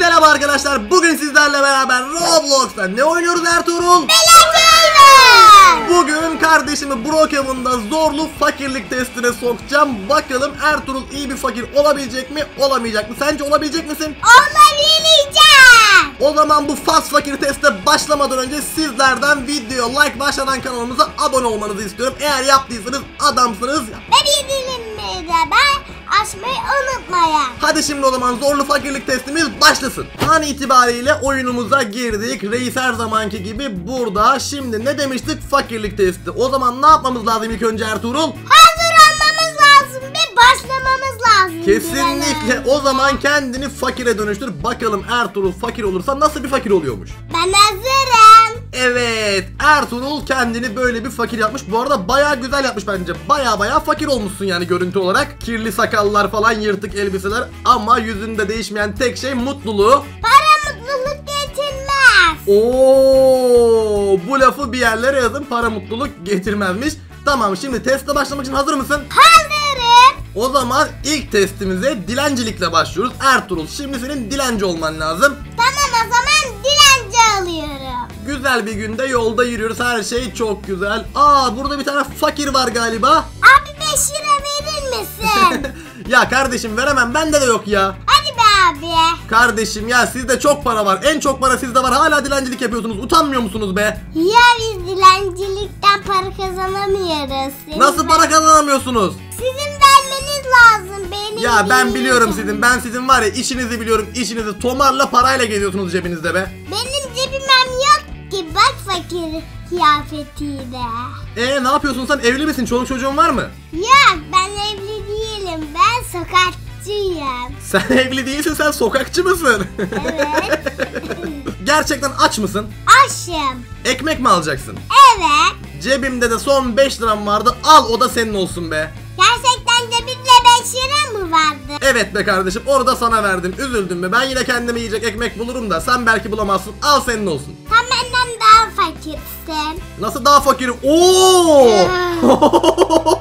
Selam arkadaşlar. Bugün sizlerle beraber Roblox'ta ne oynuyoruz Ertuğrul? Bugün kardeşimi Brokeman'da zorlu fakirlik testine sokacağım. Bakalım Ertuğrul iyi bir fakir olabilecek mi, olamayacak mı? Sence olabilecek misin? Olabileceğim. O zaman bu fast fakir teste başlamadan önce sizlerden video like başladan kanalımıza abone olmanızı istiyorum. Eğer yaptıysanız adamsınız. Ve bildirimleri de ben açmayı unutmayın. Hadi şimdi o zaman zorlu fakirlik testimiz başlasın. An itibariyle oyunumuza girdik. Reis her zamanki gibi burada. Şimdi ne demiştik? Fakirlik testi. O zaman ne yapmamız lazım ilk önce Ertuğrul? Hazır olmamız lazım ve başlamamız lazım. Kesinlikle o zaman kendini fakire dönüştür. Bakalım Ertuğrul fakir olursa nasıl bir fakir oluyormuş? Ben hazırım. Evet Ertuğrul kendini böyle bir fakir yapmış. Bu arada baya güzel yapmış bence. Baya baya fakir olmuşsun yani görüntü olarak. Kirli sakallar falan yırtık elbiseler. Ama yüzünde değişmeyen tek şey mutluluğu. Para mutluluk getirmez. Oo, bu lafı bir yerlere yazın. Para mutluluk getirmezmiş. Tamam şimdi teste başlamak için hazır mısın? Hazırım. O zaman ilk testimize dilencilikle başlıyoruz. Ertuğrul şimdi senin dilenci olman lazım. Tamam o zaman. Güzel bir günde yolda yürüyoruz. Her şey çok güzel. Aa burada bir tane fakir var galiba. Abi 5 lira verir misin? ya kardeşim veremem bende de yok ya. Hadi be abi. Kardeşim ya sizde çok para var. En çok para sizde var. Hala dilencilik yapıyorsunuz. Utanmıyor musunuz be? Ya biz dilencilikten para kazanamıyoruz. Sizin Nasıl para kazanamıyorsunuz? Sizin vermeniz lazım benim Ya ben biliyorum sizin. Ben sizin var ya işinizi biliyorum. İşinizi tomarla parayla geziyorsunuz cebinizde be. Benim fakir kıyafetiyle. E ne yapıyorsun sen? Evli misin? Çoluk çocuğun var mı? Yok ben evli değilim ben sokakçıyım. Sen evli değilsin. Sen sokakçı mısın? Evet. Gerçekten aç mısın? Aşım. Ekmek mi alacaksın? Evet. Cebimde de son 5 liram vardı. Al o da senin olsun be. Gerçekten cebimde 5 lira mı vardı? Evet be kardeşim onu da sana verdim. Üzüldüm mü? Ben yine kendime yiyecek ekmek bulurum da sen belki bulamazsın. Al senin olsun. Fakirsin. Nasıl daha fakirim? Oo!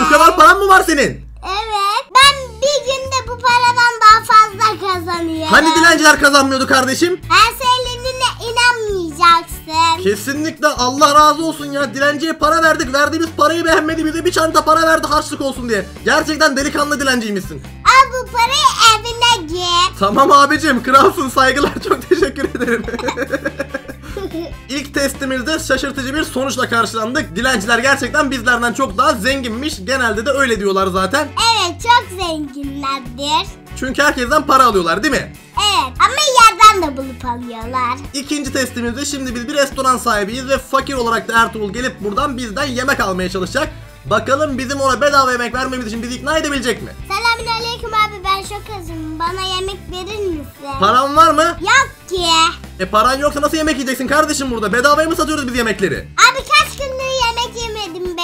Bu kadar paran mı var senin? Evet. Ben bir günde bu paradan daha fazla kazanıyorum. Hani dilenciler kazanmıyordu kardeşim? Her söylediğine inanmayacaksın. Kesinlikle Allah razı olsun ya. Dilenciye para verdik. Verdiğimiz parayı beğenmedi. Bize bir çanta para verdi harçlık olsun diye. Gerçekten delikanlı dilenciymişsin. Al bu parayı evine git. Tamam abicim kralsın saygılar çok teşekkür ederim. İlk testimizde şaşırtıcı bir sonuçla karşılandık. Dilenciler gerçekten bizlerden çok daha zenginmiş. Genelde de öyle diyorlar zaten. evet çok zenginlerdir. Çünkü herkesten para alıyorlar değil mi? Evet ama yerden de bulup alıyorlar. İkinci testimizde şimdi biz bir restoran sahibiyiz ve fakir olarak da Ertuğrul gelip buradan bizden yemek almaya çalışacak. Bakalım bizim ona bedava yemek vermemiz için bizi ikna edebilecek mi? Selamünaleyküm abi ben çok azım. Bana yemek verir misin? Paran var mı? Yok ki. E paran yoksa nasıl yemek yiyeceksin kardeşim burada? Bedavaya mı satıyoruz biz yemekleri? Abi kaç gündür yemek yemedim be.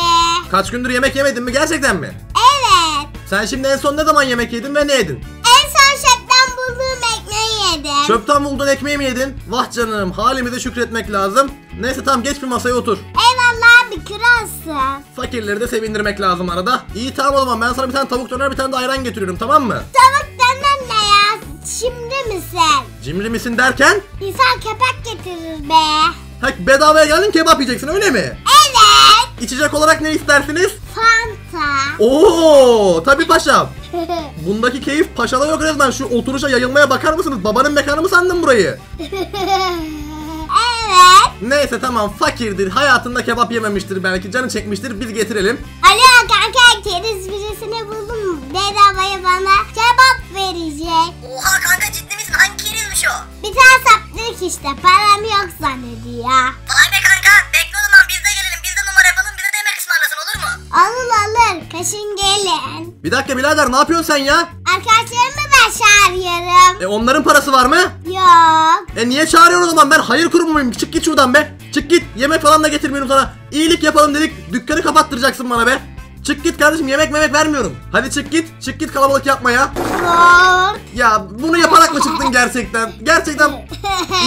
Kaç gündür yemek yemedin mi gerçekten mi? Evet. Sen şimdi en son ne zaman yemek yedin ve ne yedin? En son şeften bulduğum ekmeği yedim. Çöpten bulduğun ekmeği mi yedin? Vah canım halimize şükretmek lazım. Neyse tamam geç bir masaya otur. Eyvallah abi kralsın. Fakirleri de sevindirmek lazım arada. İyi tamam o zaman ben sana bir tane tavuk döner bir tane de ayran getiriyorum tamam mı? Tavuk? Şimdi misin? Cimri misin derken? İnsan köpek getirir be. Ha bedavaya geldin kebap yiyeceksin öyle mi? Evet. İçecek olarak ne istersiniz? Fanta. Oo tabi paşam. Bundaki keyif paşada yok resmen. Şu oturuşa yayılmaya bakar mısınız? Babanın mekanı mı sandın burayı? evet. Neyse tamam fakirdir. Hayatında kebap yememiştir belki. Canı çekmiştir. Biz getirelim. Alo kanka keriz birisini buldum. Bedavaya işte param yok zannediyor. Vay be kanka bekle o zaman biz de gelelim. Biz de numara yapalım bize de yemek ısmarlasın olur mu? Alın alır kaşın gelin. Bir dakika birader ne yapıyorsun sen ya? Arkadaşlarımı da çağırıyorum. E onların parası var mı? Yok. E niye çağırıyorsun o zaman? Ben hayır kurumu muyum? Çık git şuradan be. Çık git. Yemek falan da getirmiyorum sana. İyilik yapalım dedik. Dükkanı kapattıracaksın bana be. Çık git kardeşim yemek memek vermiyorum. Hadi çık git. Çık git kalabalık yapma ya. Zor. Ya bunu yaparak mı çıktın gerçekten? Gerçekten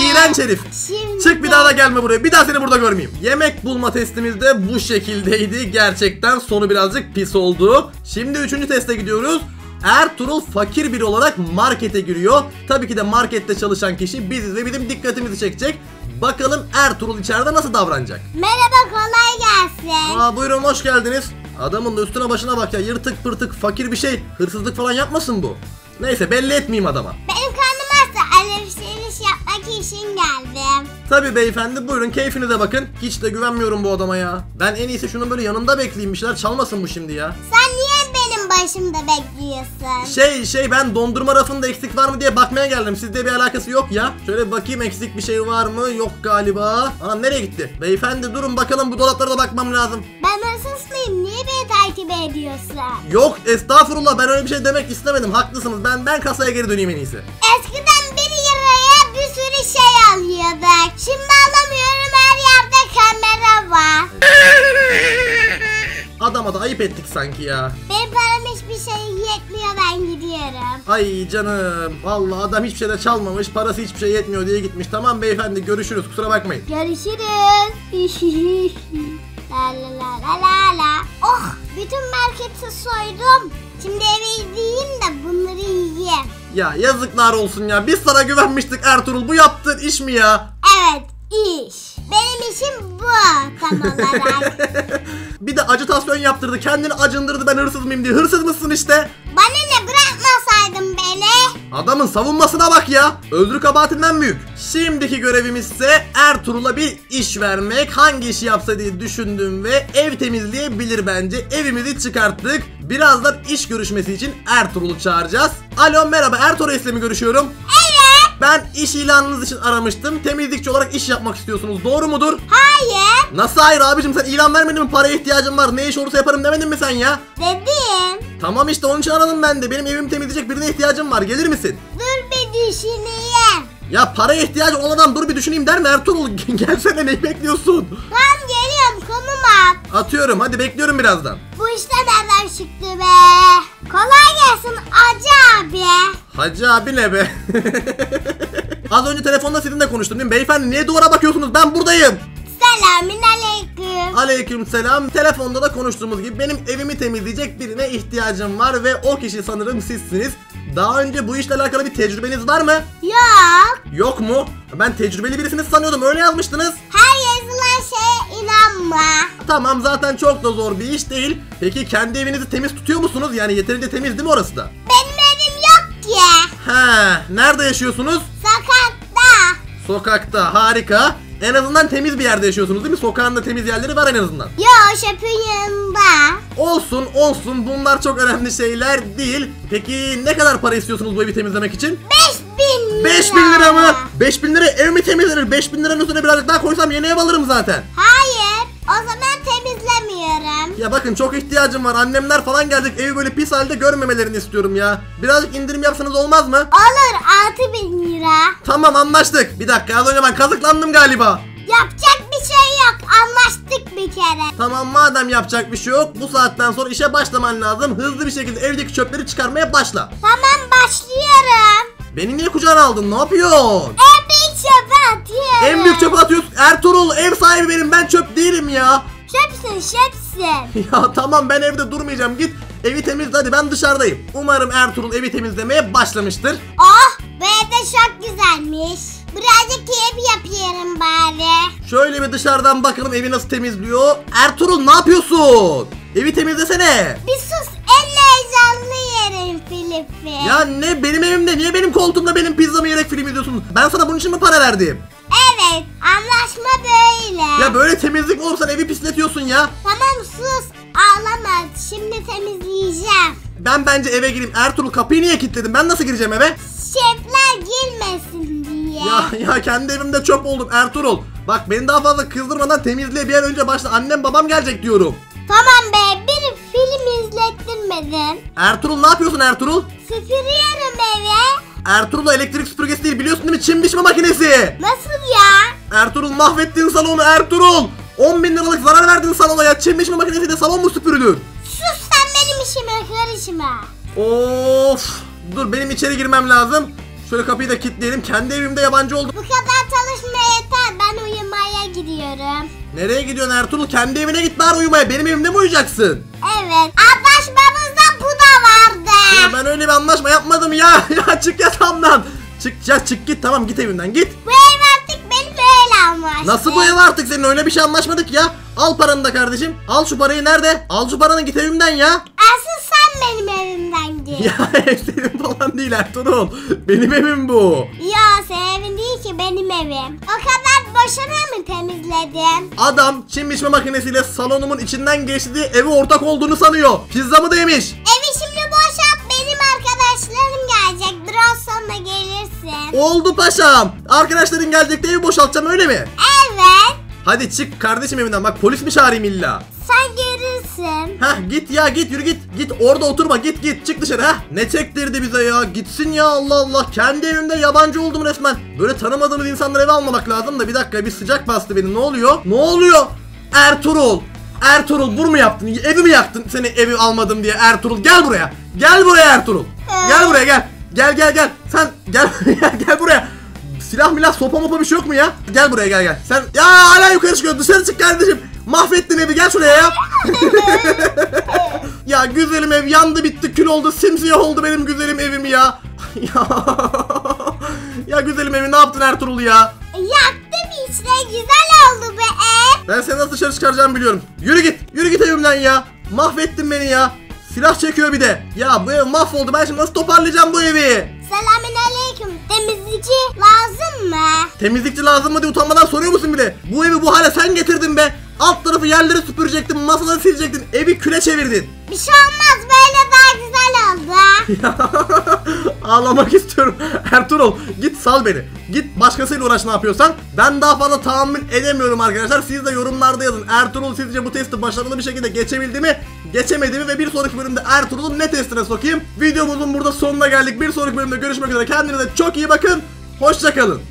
iğrenç herif. Şimdi Çık bir daha da gelme buraya. Bir daha seni burada görmeyeyim. Yemek bulma testimizde bu şekildeydi. Gerçekten sonu birazcık pis oldu. Şimdi üçüncü teste gidiyoruz. Ertuğrul fakir biri olarak markete giriyor. Tabii ki de markette çalışan kişi biziz ve bizim dikkatimizi çekecek. Bakalım Ertuğrul içeride nasıl davranacak? Merhaba kolay gelsin. Aa buyurun hoş geldiniz. Adamın da üstüne başına bak ya yırtık pırtık fakir bir şey. Hırsızlık falan yapmasın bu. Neyse belli etmeyeyim adama. Benim karnım açtı. Alışveriş yapmak için geldim. Tabii beyefendi buyurun keyfinize bakın. Hiç de güvenmiyorum bu adama ya. Ben en iyisi şunun böyle yanında bekleyeyim bir şeyler çalmasın bu şimdi ya. Sen niye başımda bekliyorsun? Şey şey ben dondurma rafında eksik var mı diye bakmaya geldim. Sizde bir alakası yok ya. Şöyle bir bakayım eksik bir şey var mı? Yok galiba. Aa nereye gitti? Beyefendi durun bakalım bu dolaplara da bakmam lazım. Ben hırsız mıyım? Niye beni takip ediyorsun? Yok estağfurullah ben öyle bir şey demek istemedim. Haklısınız. Ben ben kasaya geri döneyim en iyisi. Eskiden bir liraya bir sürü şey alıyorduk. Şimdi alamıyorum her yerde kamera var. Adama da ayıp ettik sanki ya. Benim hiçbir şey yetmiyor ben gidiyorum. Ay canım. Vallahi adam hiçbir şey de çalmamış. Parası hiçbir şey yetmiyor diye gitmiş. Tamam beyefendi görüşürüz. Kusura bakmayın. Görüşürüz. la la la la la la. Oh bütün marketi soydum. Şimdi eve gideyim de bunları yiyeyim. Ya yazıklar olsun ya. Biz sana güvenmiştik Ertuğrul. Bu yaptığın iş mi ya? Evet iş. İşim bu tam olarak. Bir de acitasyon yaptırdı. Kendini acındırdı ben hırsız mıyım diye. Hırsız mısın işte? Bana ne bırakmasaydın beni. Adamın savunmasına bak ya. Öldürü kabahatinden büyük. Şimdiki görevimiz ise Ertuğrul'a bir iş vermek. Hangi işi yapsa diye düşündüm ve ev temizleyebilir bence. Evimizi çıkarttık. Birazdan iş görüşmesi için Ertuğrul'u çağıracağız. Alo merhaba Ertuğrul ile mi görüşüyorum? Evet. Ben iş ilanınız için aramıştım. Temizlikçi olarak iş yapmak istiyorsunuz. Doğru mudur? Hayır. Nasıl hayır abicim sen ilan vermedin mi? Paraya ihtiyacım var. Ne iş olursa yaparım demedin mi sen ya? Dedim. Tamam işte onun için aradım ben de. Benim evimi temizleyecek birine ihtiyacım var. Gelir misin? Dur bir düşüneyim. Ya paraya ihtiyacı olan adam dur bir düşüneyim der mi Ertuğrul? Gelsene ne bekliyorsun? Tamam at. Atıyorum hadi bekliyorum birazdan. Bu işte nereden çıktı be? Kolay gelsin Acı abi. Hacı abi ne be? Az önce telefonda sizinle konuştum değil mi? Beyefendi niye duvara bakıyorsunuz? Ben buradayım. Selamün aleyküm. Aleyküm selam. Telefonda da konuştuğumuz gibi benim evimi temizleyecek birine ihtiyacım var ve o kişi sanırım sizsiniz. Daha önce bu işle alakalı bir tecrübeniz var mı? Yok. Yok mu? Ben tecrübeli birisiniz sanıyordum. Öyle yazmıştınız. Her yazılan şeye inanma. Tamam zaten çok da zor bir iş değil. Peki kendi evinizi temiz tutuyor musunuz? Yani yeterince temiz değil mi orası da? Benim evim yok ki. He, nerede yaşıyorsunuz? Sokakta. Sokakta. Harika. En azından temiz bir yerde yaşıyorsunuz değil mi? Sokağın da temiz yerleri var en azından. Yo şöpün yanında. Olsun olsun bunlar çok önemli şeyler değil. Peki ne kadar para istiyorsunuz bu evi temizlemek için? 5000 lira. 5000 lira mı? 5000 lira ev mi temizlenir? 5000 liranın üstüne birazcık daha koysam yeni ev alırım zaten. Hayır. O zaman temizlemiyorum. Ya bakın çok ihtiyacım var. Annemler falan gelecek. Evi böyle pis halde görmemelerini istiyorum ya. Birazcık indirim yapsanız olmaz mı? Olur 6000 lira. Tamam anlaştık. Bir dakika az önce ben kazıklandım galiba. Yapacak bir şey yok. Anlaştık bir kere. Tamam madem yapacak bir şey yok bu saatten sonra işe başlaman lazım. Hızlı bir şekilde evdeki çöpleri çıkarmaya başla. Tamam başlıyorum. Beni niye kucağına aldın? Ne yapıyorsun? En büyük çöpe atıyorum. En büyük çöpü atıyorsun. Ertuğrul ev sahibi benim. Ben çöp değilim ya. Çöpsün çöpsün. Ya tamam ben evde durmayacağım. Git evi temizle hadi ben dışarıdayım. Umarım Ertuğrul evi temizlemeye başlamıştır. Oh bu evde çok güzelmiş. Birazcık keyif yapıyorum bari. Şöyle bir dışarıdan bakalım evi nasıl temizliyor. Ertuğrul ne yapıyorsun? Evi temizlesene. Bir sus yerim Filipi. Ya ne benim evimde niye benim koltuğumda benim pizzamı yiyerek film izliyorsun? Ben sana bunun için mi para verdim? Evet anlaşma böyle. Ya böyle temizlik olursa evi pisletiyorsun ya. Tamam sus ağlama şimdi temizleyeceğim. Ben bence eve gireyim. Ertuğrul kapıyı niye kilitledin? Ben nasıl gireceğim eve? Şefler girmesin diye. Ya ya kendi evimde çöp oldum Ertuğrul. Bak beni daha fazla kızdırmadan temizliğe bir an önce başla. Annem babam gelecek diyorum. Tamam be bir film izlettirmedin. Ertuğrul ne yapıyorsun Ertuğrul? Süpürüyorum eve. Ertuğrul elektrik süpürgesi değil biliyorsun değil mi? Çim biçme makinesi. Nasıl ya? Ertuğrul mahvettin salonu Ertuğrul. 10 bin liralık zarar verdin salona ya. Çim biçme makinesiyle salon mu süpürülür? Sus sen benim işime karışma. Of. Dur benim içeri girmem lazım. Şöyle kapıyı da kilitleyelim. Kendi evimde yabancı oldum. Bu kadar çalışma yeter ben uyumaya gidiyorum. Nereye gidiyorsun Ertuğrul? Kendi evine git bari uyumaya. Benim evimde mi uyuyacaksın? Evet. Anlaşmamızda bu da vardı. Ya ben öyle bir anlaşma yapmadım ya. Ya çık yatağımdan. Çık ya çık git tamam git evimden git. Bu ev artık benim öyle anlaştık. Nasıl bu ev artık senin öyle bir şey anlaşmadık ya. Al paranı da kardeşim. Al şu parayı nerede? Al şu paranı git evimden ya. Asıl sen benim evimden git. Ya senin falan değil Ertuğrul. Benim evim bu. Ya senin evin değil ki benim evim. O kadar boşuna mı temizledin? Adam çim biçme makinesiyle salonumun içinden geçti diye evi ortak olduğunu sanıyor. Pizzamı da yemiş. Evi şimdi boşalt benim arkadaşlarım gelecek. Biraz sonra gelirsin. Oldu paşam. Arkadaşların gelecek de evi boşaltacağım öyle mi? Evet. Hadi çık kardeşim evinden bak polis mi çağırayım illa? Heh git ya git yürü git. Git orada oturma git git çık dışarı ha. Ne çektirdi bize ya gitsin ya Allah Allah. Kendi evimde yabancı oldum resmen. Böyle tanımadığımız insanları eve almamak lazım da bir dakika bir sıcak bastı beni ne oluyor? Ne oluyor? Ertuğrul. Ertuğrul vur mu yaptın? Evi mi yaktın seni evi almadım diye Ertuğrul gel buraya. Gel buraya Ertuğrul. Gel buraya gel. Gel gel gel. Sen gel gel, buraya. Silah milah sopa mopa bir şey yok mu ya? Gel buraya gel gel. Sen ya hala yukarı çıkıyor. Dışarı çık kardeşim. Mahvettin evi gel şuraya ya. ya güzelim ev yandı bitti kül oldu simsiyah oldu benim güzelim evim ya. ya. ya güzelim evi ne yaptın Ertuğrul ya? Yaktım işte güzel oldu be ev. Ben seni nasıl dışarı çıkaracağımı biliyorum. Yürü git. Yürü git evimden ya. Mahvettin beni ya. Silah çekiyor bir de. Ya bu ev mahvoldu. Ben şimdi nasıl toparlayacağım bu evi? Selamün aleyküm. Temizlikçi lazım mı? Temizlikçi lazım mı diye utanmadan soruyor musun bir de? Bu evi bu hale sen getirdin be. Alt tarafı yerleri süpürecektin, masaları silecektin, evi küle çevirdin. Bir şey olmaz böyle daha güzel oldu. Ağlamak istiyorum. Ertuğrul git sal beni. Git başkasıyla uğraş ne yapıyorsan. Ben daha fazla tahammül edemiyorum arkadaşlar. Siz de yorumlarda yazın. Ertuğrul sizce bu testi başarılı bir şekilde geçebildi mi? Geçemedi mi? Ve bir sonraki bölümde Ertuğrul'u ne testine sokayım? Videomuzun burada sonuna geldik. Bir sonraki bölümde görüşmek üzere. Kendinize çok iyi bakın. Hoşçakalın.